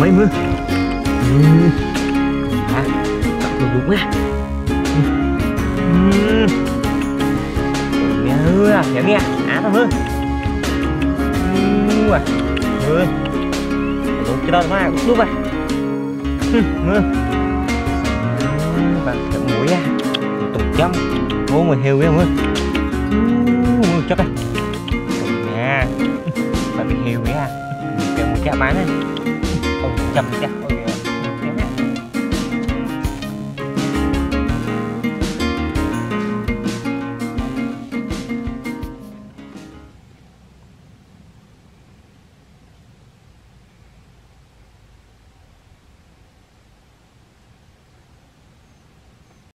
mấy mưa à cặp đồ đúng á nghe mưa nghe nghe á tao mưa mưa mưa đồ cái đó mà lúc à mưa và cái mũi á tục chấm bố mà heo với mưa mưa chắc đây nha bạn bị heo với à cái mũi cái bán này 讲一下